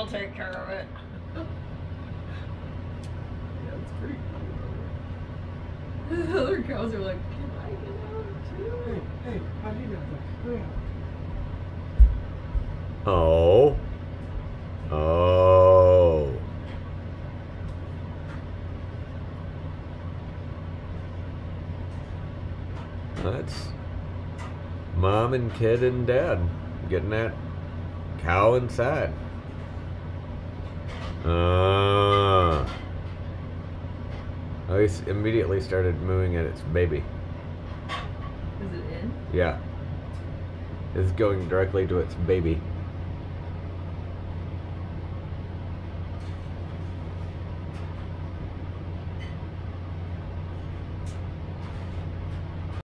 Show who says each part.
Speaker 1: I'll take care of it.
Speaker 2: Yeah, it's pretty cool.
Speaker 1: The other cows are like, can I get out too?
Speaker 2: Hey, hey, how do you got that? Yeah.
Speaker 3: Oh. Oh. That's mom and kid and dad getting that cow inside. Uh, I s- immediately started mooing at its baby.
Speaker 1: Is it in?
Speaker 3: Yeah. It's going directly to its baby.